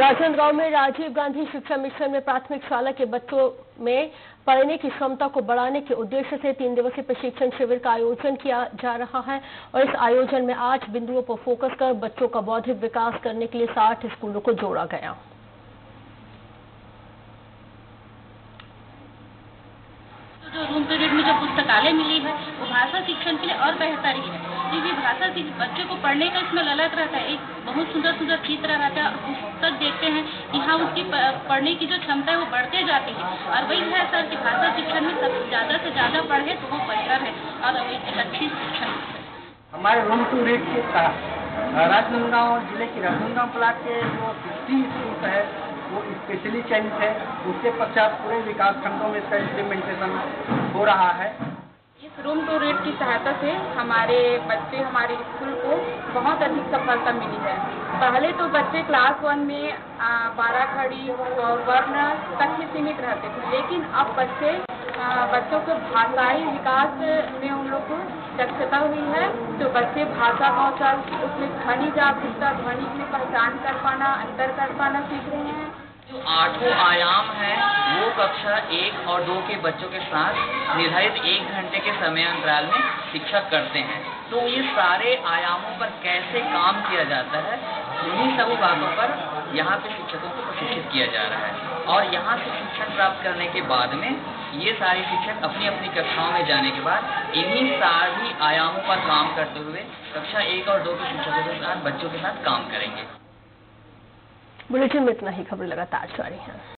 राजनांदगांव में राजीव गांधी शिक्षा मिशन में प्राथमिक शाला के बच्चों में पढ़ने की क्षमता को बढ़ाने के उद्देश्य से तीन दिवसीय प्रशिक्षण शिविर का आयोजन किया जा रहा है और इस आयोजन में आठ बिंदुओं पर फोकस कर बच्चों का बौद्धिक विकास करने के लिए साठ स्कूलों को जोड़ा गया। जो रूम पीरियड में जो पुस्तकालय मिली है, वो भाषा शिक्षण के लिए और बेहतर ही है। क्योंकि भाषा बच्चे को पढ़ने का इसमें अलग रहता है, एक बहुत सुंदर सुंदर चित्र रहता है पुस्तक देखते हैं यहाँ उसकी पढ़ने की जो क्षमता है वो बढ़ते जाती है। और वही है सर कि भाषा शिक्षण में सब ज़्यादा से ज़्यादा पढ़े तो वो बेहतर है, और एक अच्छी शिक्षण हमारे रूम टू रीड के राजनांदगांव ज़िले की राजनांदगांव ब्लॉक के जो सिक्सटी स्कूल है, वो स्पेशली चयनित है, उसके पश्चात पूरे विकास खंडों में इसका इम्प्लीमेंटेशन हो रहा है। रूम टू रीड की सहायता से हमारे बच्चे, हमारे स्कूल को बहुत अधिक सफलता मिली है। पहले तो बच्चे क्लास वन में बारह खड़ी और वर्ण तक ही सीमित रहते थे। लेकिन अब बच्चे बच्चों के भाषाई विकास में उन लोग को दक्षता हुई है। तो बच्चे भाषा कौशल उसमें ध्वनि जागरूकता, ध्वनि की पहचान कर पाना, अंतर कर पाना सीख रहे हैं। जो आठों आयाम है कक्षा एक और दो के बच्चों के साथ निर्धारित एक घंटे के समय अंतराल में शिक्षक करते हैं। तो ये सारे आयामों पर कैसे काम किया जाता है इन्हीं सभी बातों पर यहाँ पे शिक्षकों को प्रशिक्षित किया जा रहा है। और यहाँ से शिक्षण प्राप्त करने के बाद में ये सारे शिक्षक अपनी अपनी कक्षाओं में जाने के बाद इन्हीं सारी आयामों पर काम करते हुए कक्षा एक और दो के शिक्षकों के साथ, बच्चों के साथ काम करेंगे। बुलेटिन में इतना ही खबर लगातार जारी है।